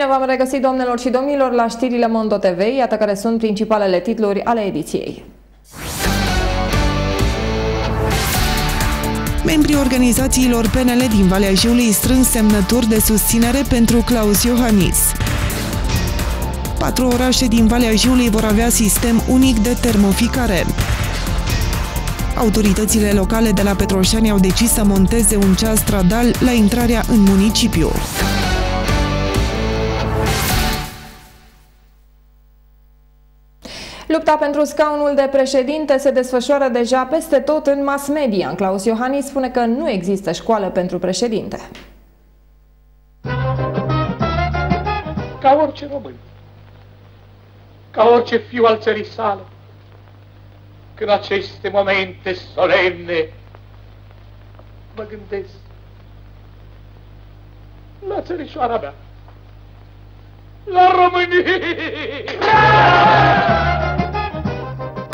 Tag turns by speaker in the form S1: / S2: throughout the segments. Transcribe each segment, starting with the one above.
S1: Bine v-am regăsit, domnilor și domnilor, la știrile Mondo TV, iată care sunt principalele titluri ale ediției.
S2: Membrii organizațiilor PNL din Valea Jiului strâng semnături de susținere pentru Claus Iohannis. Patru orașe din Valea Jiului vor avea sistem unic de termoficare. Autoritățile locale de la Petroșani au decis să monteze un ceas stradal la intrarea în municipiu.
S1: Lupta pentru scaunul de președinte se desfășoară deja peste tot în mass media. Claus Iohannis spune că nu există școală pentru președinte.
S3: Ca orice român, ca orice fiu al țării sale, că în aceste momente solemne mă gândesc la țărișoara mea, la România!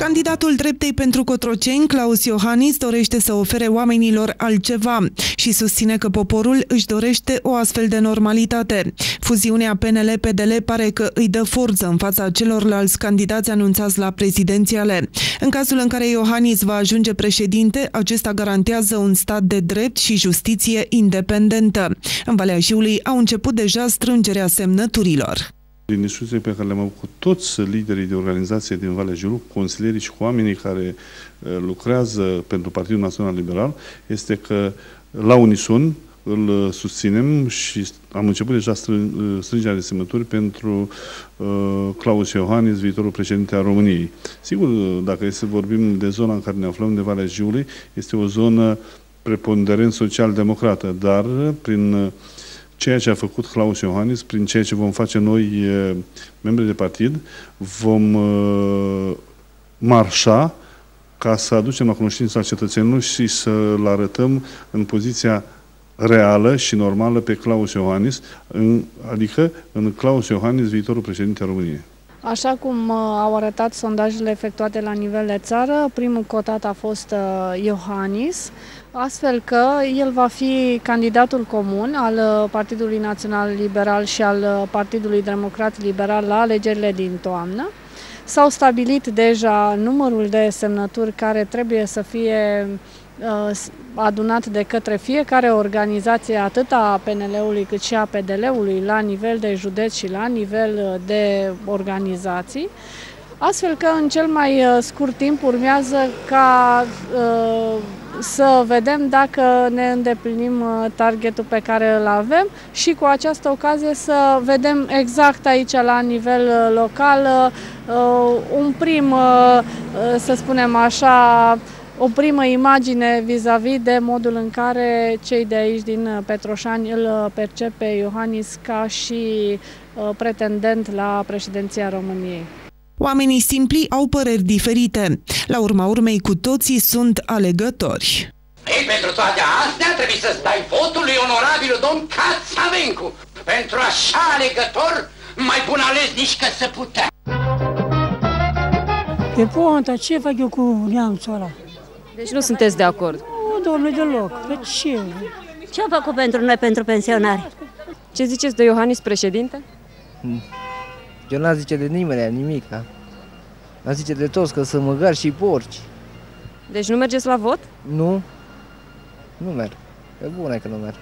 S2: Candidatul dreptei pentru Cotroceni, Claus Iohannis, dorește să ofere oamenilor altceva și susține că poporul își dorește o astfel de normalitate. Fuziunea PNL-PDL pare că îi dă forță în fața celorlalți candidați anunțați la prezidențiale. În cazul în care Iohannis va ajunge președinte, acesta garantează un stat de drept și justiție independentă. În Valea Jiului au început deja strângerea semnăturilor.
S4: Din discuții pe care le-am avut cu toți liderii de organizație din Valea Jiului, consilierii și cu oamenii care uh, lucrează pentru Partidul Național Liberal, este că la unison îl uh, susținem și am început deja uh, strângerea de semnături pentru uh, Claus Iohannis, viitorul președinte al României. Sigur, dacă este să vorbim de zona în care ne aflăm, de Valea Jiului, este o zonă preponderent social-democrată, dar prin uh, ceea ce a făcut Claus Iohannis, prin ceea ce vom face noi, membri de partid, vom marșa ca să aducem la cunoștința cetățenilor și să-l arătăm în poziția reală și normală pe Claus Iohannis, în, adică în Claus Iohannis, viitorul președinte al României.
S5: Așa cum uh, au arătat sondajele efectuate la nivel de țară, primul cotat a fost uh, Iohannis, astfel că el va fi candidatul comun al uh, Partidului Național Liberal și al Partidului Democrat Liberal la alegerile din toamnă. S-au stabilit deja numărul de semnături care trebuie să fie Uh, adunat de către fiecare organizație, atât a PNL-ului cât și a PDL-ului, la nivel de județ și la nivel uh, de organizații, astfel că în cel mai uh, scurt timp urmează ca să vedem dacă ne îndeplinim targetul pe care îl avem și cu această ocazie să vedem exact aici la nivel local un prim, să spunem așa, o primă imagine vis-a-vis -vis de modul în care cei de aici din Petroșani îl percepe Iohannis ca și uh, pretendent la președinția României.
S2: Oamenii simpli au păreri diferite. La urma urmei, cu toții sunt alegători.
S6: Ei, pentru toate astea trebuie să-ți dai votul lui onorabilul domn Cațavencu. Pentru așa alegător, mai bun ales nici că se putea.
S7: Pe ponta, ce fac eu cu neamțul ăla?
S8: Deci nu sunteți de acord?
S7: Nu, domnule, deloc. Pe ce?
S9: Ce a făcut pentru noi, pentru pensionari?
S8: Ce ziceți de Iohannis președinte?
S10: Hmm. Eu n-a zice de nimeni nimic. A zice de toți că sunt măgari și porci.
S8: Deci nu mergeți la vot?
S10: Nu. Nu merg. E bună că nu merg.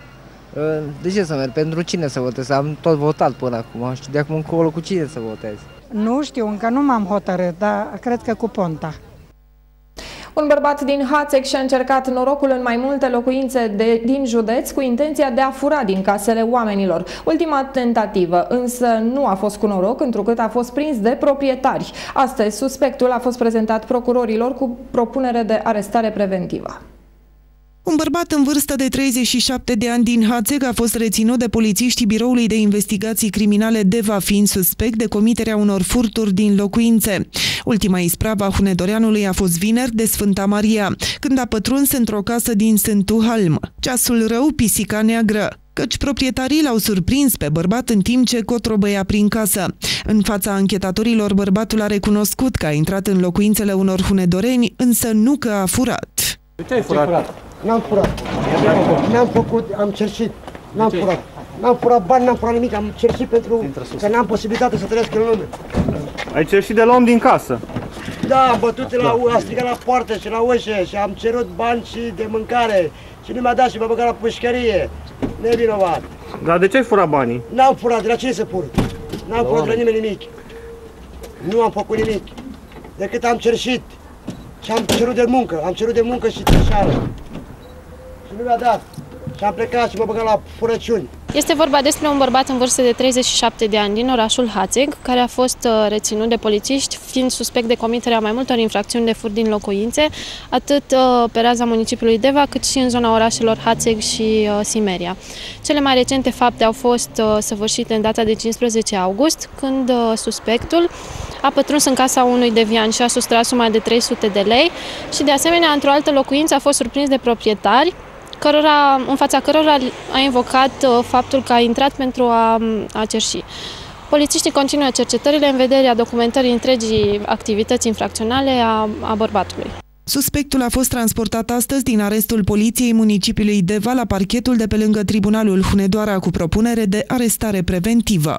S10: Ă, de ce să merg? Pentru cine să votez? Am tot votat până acum și de acum încolo cu cine să votez?
S7: Nu știu, încă nu m-am hotărât, dar cred că cu Ponta.
S1: Un bărbat din Hațec și-a încercat norocul în mai multe locuințe de, din județ cu intenția de a fura din casele oamenilor. Ultima tentativă însă nu a fost cu noroc, întrucât a fost prins de proprietari. Astăzi, suspectul a fost prezentat procurorilor cu propunere de arestare preventivă.
S2: Un bărbat în vârstă de 37 de ani din Hațeg a fost reținut de polițiștii Biroului de Investigații Criminale Deva, fiind suspect de comiterea unor furturi din locuințe. Ultima ispravă a Hunedoreanului a fost vineri de Sfânta Maria, când a pătruns într-o casă din Halm. Ceasul rău, pisica neagră căci proprietarii l-au surprins pe bărbat în timp ce cotrobăia prin casă. În fața anchetatorilor, bărbatul a recunoscut că a intrat în locuințele unor hunedoreni, însă nu că a furat.
S11: Ce ai furat? N-am furat. N-am făcut, am cerșit. N-am furat. N-am furat bani, n-am furat nimic, am cerșit pentru că n-am posibilitate să trăiesc în lume.
S12: Ai cerșit de la om din casă?
S11: Da, am bătut la, am strigat la poartă și la ușă și am cerut bani și de mâncare și nu mi-a dat și m-a băgat la pușcărie. Nevinovat.
S12: Dar de ce ai furat banii?
S11: N-am furat, de la cine să fur? N-am furat de la nimeni nimic. Nu am făcut nimic. Decât am cerșit. Și am cerut de muncă. Am cerut de muncă și trășară. Și nu mi-a dat. Și am plecat și m-a băgat la furăciuni.
S13: Este vorba despre un bărbat în vârstă de 37 de ani din orașul Hațeg, care a fost uh, reținut de polițiști, fiind suspect de comiterea mai multor infracțiuni de furt din locuințe, atât uh, pe raza municipiului Deva, cât și în zona orașelor Hațeg și uh, Simeria. Cele mai recente fapte au fost săvârșite în data de 15 august, când suspectul a pătruns în casa unui devian și a sustras suma de 300 de lei și, de asemenea, într-o altă locuință a fost surprins de proprietari cărora, în fața cărora a invocat uh, faptul că a intrat pentru a, a cerși. Polițiștii continuă cercetările în vederea documentării întregii activități infracționale a, a bărbatului.
S2: Suspectul a fost transportat astăzi din arestul poliției municipiului Deva la parchetul de pe lângă Tribunalul Hunedoara cu propunere de arestare preventivă.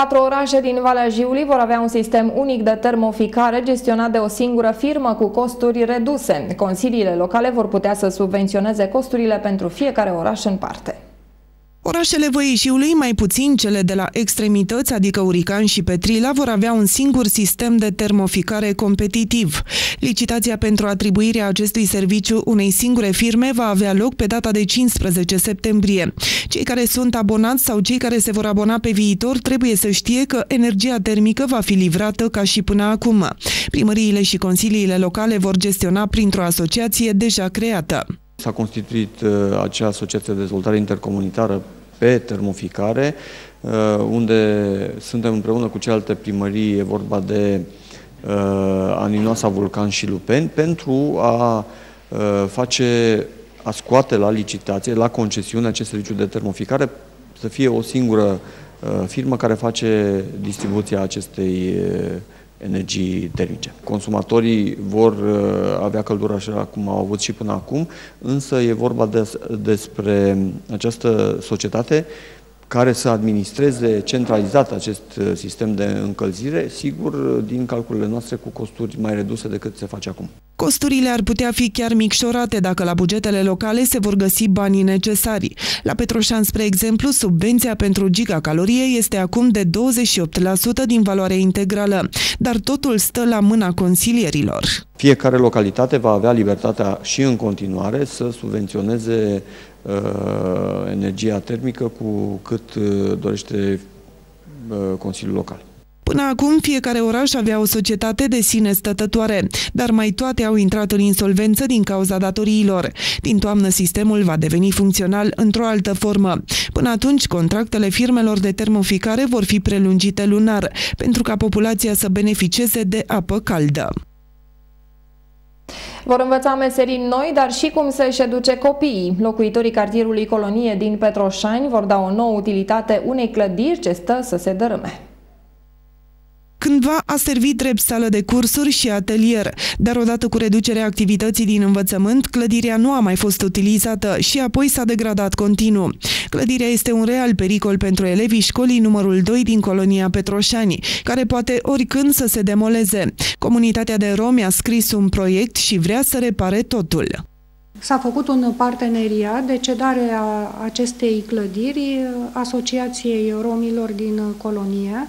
S1: Patru orașe din Valea Jiului vor avea un sistem unic de termoficare gestionat de o singură firmă cu costuri reduse. Consiliile locale vor putea să subvenționeze costurile pentru fiecare oraș în parte.
S2: Orașele Văișiului, mai puțin cele de la extremități, adică Urican și Petrila, vor avea un singur sistem de termoficare competitiv. Licitația pentru atribuirea acestui serviciu unei singure firme va avea loc pe data de 15 septembrie. Cei care sunt abonați sau cei care se vor abona pe viitor trebuie să știe că energia termică va fi livrată ca și până acum. Primăriile și consiliile locale vor gestiona printr-o asociație deja creată.
S14: S-a constituit uh, acea asociație de dezvoltare intercomunitară pe termoficare, uh, unde suntem împreună cu celelalte primării, e vorba de uh, Aninoasa, Vulcan și Lupeni, pentru a face, a scoate la licitație, la concesiune acest serviciu de termoficare, să fie o singură firmă care face distribuția acestei energii termice. Consumatorii vor uh, avea căldură așa cum au avut și până acum, însă e vorba des, despre această societate care să administreze centralizat acest uh, sistem de încălzire, sigur, din calculele noastre cu costuri mai reduse decât se face acum.
S2: Costurile ar putea fi chiar micșorate dacă la bugetele locale se vor găsi banii necesari. La Petroșan, spre exemplu, subvenția pentru gigacalorie este acum de 28% din valoarea integrală, dar totul stă la mâna consilierilor.
S14: Fiecare localitate va avea libertatea și în continuare să subvenționeze uh, energia termică cu cât uh, dorește uh, Consiliul Local.
S2: Până acum, fiecare oraș avea o societate de sine stătătoare, dar mai toate au intrat în insolvență din cauza datoriilor. Din toamnă, sistemul va deveni funcțional într-o altă formă. Până atunci, contractele firmelor de termoficare vor fi prelungite lunar, pentru ca populația să beneficieze de apă caldă.
S1: Vor învăța meserii noi, dar și cum să-și educe copiii. Locuitorii cartierului Colonie din Petroșani vor da o nouă utilitate unei clădiri ce stă să se dărâme.
S2: Cândva a servit drept sală de cursuri și atelier, dar odată cu reducerea activității din învățământ, clădirea nu a mai fost utilizată și apoi s-a degradat continuu. Clădirea este un real pericol pentru elevii școlii numărul 2 din colonia Petroșani, care poate oricând să se demoleze. Comunitatea de romi a scris un proiect și vrea să repare totul.
S15: S-a făcut un parteneriat de cedare a acestei clădiri Asociației Romilor din colonie,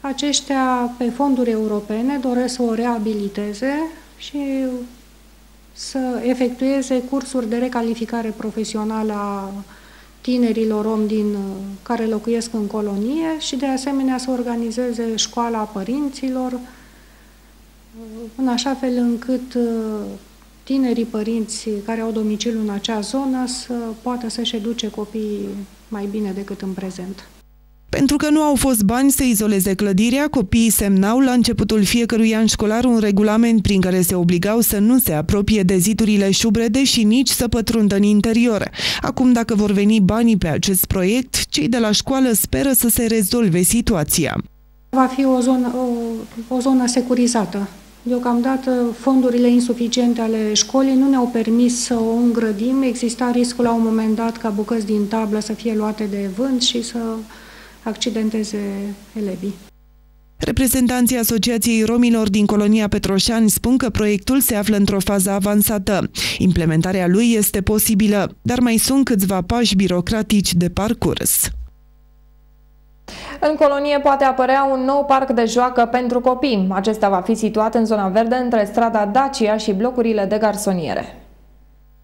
S15: aceștia, pe fonduri europene, doresc să o reabiliteze și să efectueze cursuri de recalificare profesională a tinerilor om din, care locuiesc în colonie și de asemenea să organizeze școala părinților în așa fel încât uh, tinerii părinți care au domiciliu în acea zonă să poată să-și educe copiii mai bine decât în prezent.
S2: Pentru că nu au fost bani să izoleze clădirea, copiii semnau la începutul fiecărui an școlar un regulament prin care se obligau să nu se apropie de zidurile șubrede și nici să pătrundă în interior. Acum, dacă vor veni banii pe acest proiect, cei de la școală speră să se rezolve situația.
S15: Va fi o zonă, o, o zonă securizată Deocamdată fondurile insuficiente ale școlii nu ne-au permis să o îngrădim. Exista riscul la un moment dat ca bucăți din tablă să fie luate de vânt și să accidenteze elevii.
S2: Reprezentanții Asociației Romilor din colonia Petroșani spun că proiectul se află într-o fază avansată. Implementarea lui este posibilă, dar mai sunt câțiva pași birocratici de parcurs.
S1: În colonie poate apărea un nou parc de joacă pentru copii. Acesta va fi situat în zona verde între strada Dacia și blocurile de garsoniere.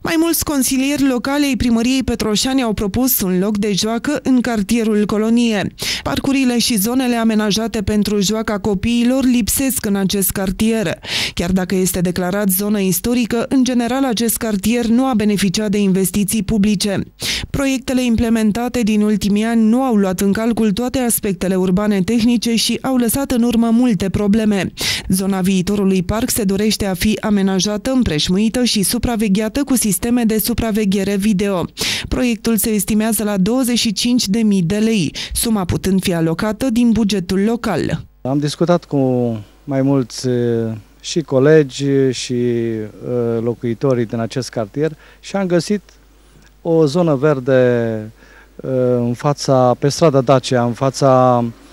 S2: Mai mulți consilieri locale ai primăriei Petroșani au propus un loc de joacă în cartierul Colonie. Parcurile și zonele amenajate pentru joaca copiilor lipsesc în acest cartier. Chiar dacă este declarat zonă istorică, în general acest cartier nu a beneficiat de investiții publice. Proiectele implementate din ultimii ani nu au luat în calcul toate aspectele urbane tehnice și au lăsat în urmă multe probleme. Zona viitorului parc se dorește a fi amenajată, împreșmuită și supravegheată cu sisteme de supraveghere video. Proiectul se estimează la 25.000 de lei, suma putând fi alocată din bugetul local.
S16: Am discutat cu mai mulți și colegi și locuitorii din acest cartier și am găsit o zonă verde în fața, pe strada Dacia, în fața Uh,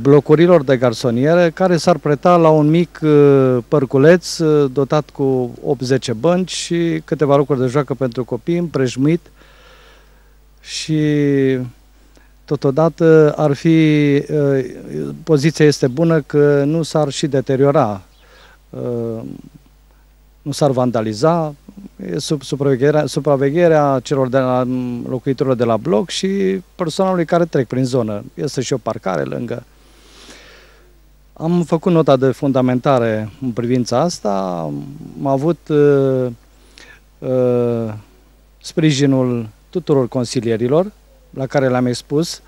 S16: blocurilor de garsoniere care s-ar preta la un mic uh, părculeț uh, dotat cu 8-10 bănci și câteva locuri de joacă pentru copii, împrejmuit. Și totodată ar fi, poziția este bună că nu s-ar și deteriora, nu s-ar vandaliza, e sub supravegherea, supravegherea celor de la, locuitorilor de la bloc și personalului care trec prin zonă. Este și o parcare lângă. Am făcut nota de fundamentare în privința asta, am avut uh, uh, sprijinul tuturor consilierilor la care le-am expus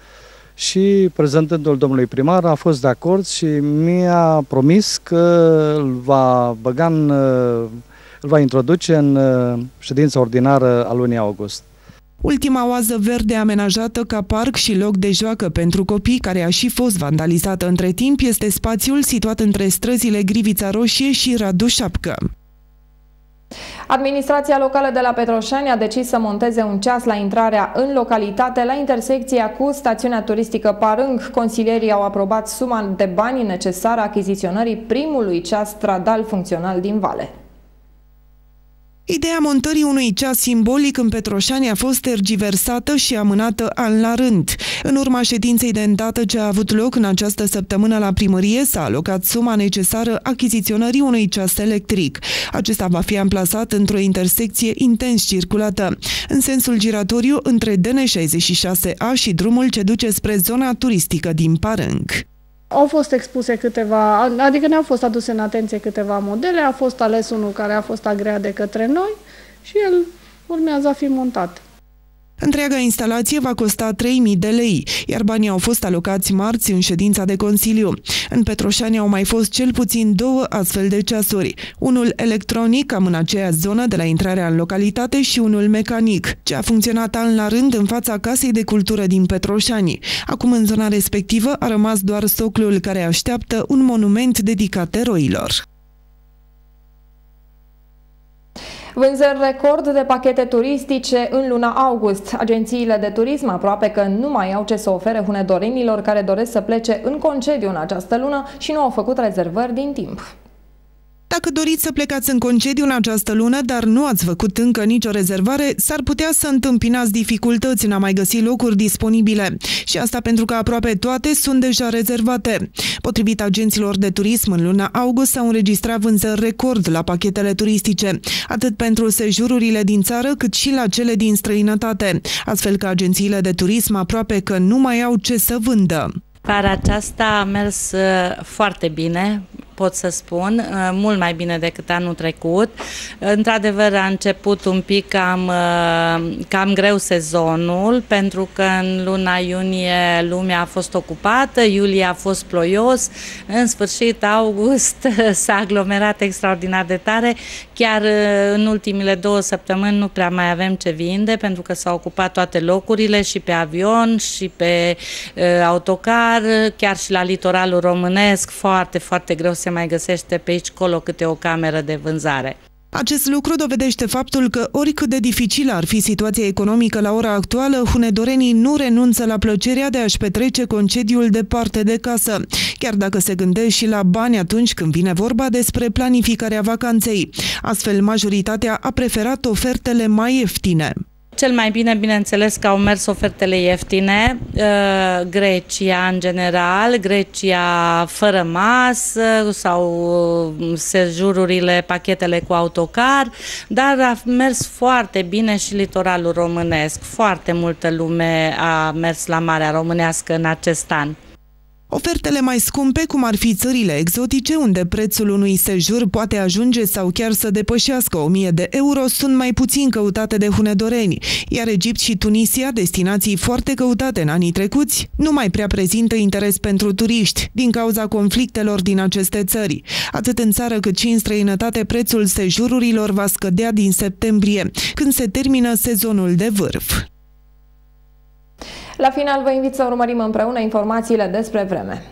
S16: și prezentându-l domnului primar a fost de acord și mi-a promis că îl va băga în uh, îl va introduce în uh, ședința ordinară a lunii august.
S2: Ultima oază verde amenajată ca parc și loc de joacă pentru copii, care a și fost vandalizată între timp, este spațiul situat între străzile Grivița Roșie și Radu Șapcă.
S1: Administrația locală de la Petroșani a decis să monteze un ceas la intrarea în localitate la intersecția cu stațiunea turistică Parâng. Consilierii au aprobat suma de bani necesară achiziționării primului ceas stradal funcțional din Vale.
S2: Ideea montării unui ceas simbolic în Petroșani a fost tergiversată și amânată an la rând. În urma ședinței de îndată ce a avut loc în această săptămână la primărie, s-a alocat suma necesară achiziționării unui ceas electric. Acesta va fi amplasat într-o intersecție intens circulată, în sensul giratoriu între DN66A și drumul ce duce spre zona turistică din Parâng.
S5: Au fost expuse câteva, adică ne-au fost aduse în atenție câteva modele, a fost ales unul care a fost agreat de către noi și el urmează a fi montat.
S2: Întreaga instalație va costa 3.000 de lei, iar banii au fost alocați marți în ședința de Consiliu. În Petroșani au mai fost cel puțin două astfel de ceasuri. Unul electronic, cam în aceea zonă de la intrarea în localitate, și unul mecanic, ce a funcționat an la rând în fața Casei de Cultură din Petroșani. Acum, în zona respectivă, a rămas doar soclul care așteaptă un monument dedicat eroilor.
S1: Vânzări record de pachete turistice în luna august. Agențiile de turism aproape că nu mai au ce să ofere hunedorinilor care doresc să plece în concediu în această lună și nu au făcut rezervări din timp.
S2: Dacă doriți să plecați în concediu în această lună, dar nu ați făcut încă nicio rezervare, s-ar putea să întâmpinați dificultăți în a mai găsi locuri disponibile. Și asta pentru că aproape toate sunt deja rezervate. Potrivit agenților de turism, în luna august s-au înregistrat vânzări record la pachetele turistice, atât pentru sejururile din țară, cât și la cele din străinătate, astfel că agențiile de turism aproape că nu mai au ce să vândă.
S17: Vara aceasta a mers uh, foarte bine, pot să spun, uh, mult mai bine decât anul trecut. Într-adevăr, a început un pic cam, uh, cam greu sezonul, pentru că în luna iunie lumea a fost ocupată, iulie a fost ploios, în sfârșit, august s-a aglomerat extraordinar de tare. Chiar în ultimile două săptămâni nu prea mai avem ce vinde, pentru că s-au ocupat toate locurile și pe avion și pe autocar, chiar și la litoralul românesc, foarte, foarte greu se mai găsește pe aici colo câte o cameră de vânzare.
S2: Acest lucru dovedește faptul că oricât de dificilă ar fi situația economică la ora actuală, hunedorenii nu renunță la plăcerea de a-și petrece concediul departe de casă, chiar dacă se gândesc și la bani atunci când vine vorba despre planificarea vacanței. Astfel, majoritatea a preferat ofertele mai ieftine.
S17: Cel mai bine, bineînțeles, că au mers ofertele ieftine, uh, Grecia în general, Grecia fără masă sau uh, sejururile, pachetele cu autocar, dar a mers foarte bine și litoralul românesc. Foarte multă lume a mers la Marea Românească în acest an.
S2: Ofertele mai scumpe, cum ar fi țările exotice, unde prețul unui sejur poate ajunge sau chiar să depășească 1000 de euro, sunt mai puțin căutate de hunedoreni, iar Egipt și Tunisia, destinații foarte căutate în anii trecuți, nu mai prea prezintă interes pentru turiști, din cauza conflictelor din aceste țări. Atât în țară cât și în străinătate, prețul sejururilor va scădea din septembrie, când se termină sezonul de vârf.
S1: La final vă invit să urmărim împreună informațiile despre vreme.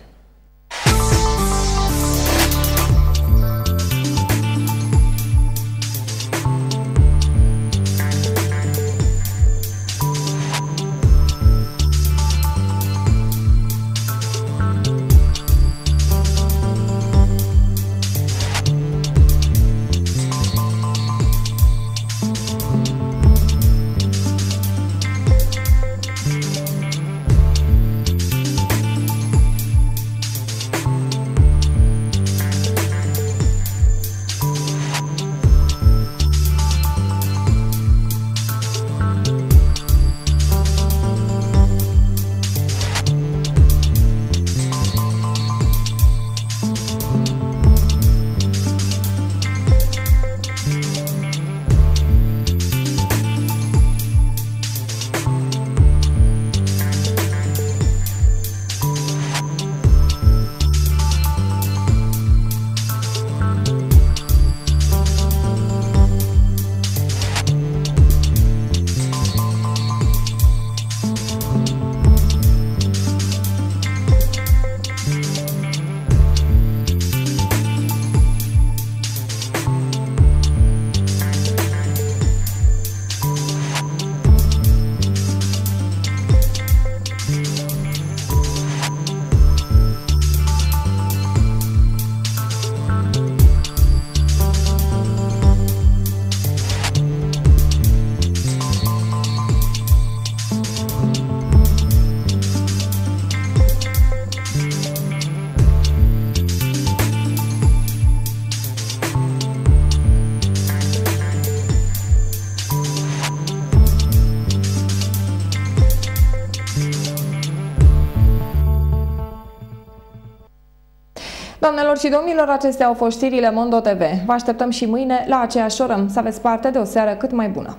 S1: Doamnelor și domnilor, acestea au fost știrile Mondo TV. Vă așteptăm și mâine la aceeași oră. Să aveți parte de o seară cât mai bună.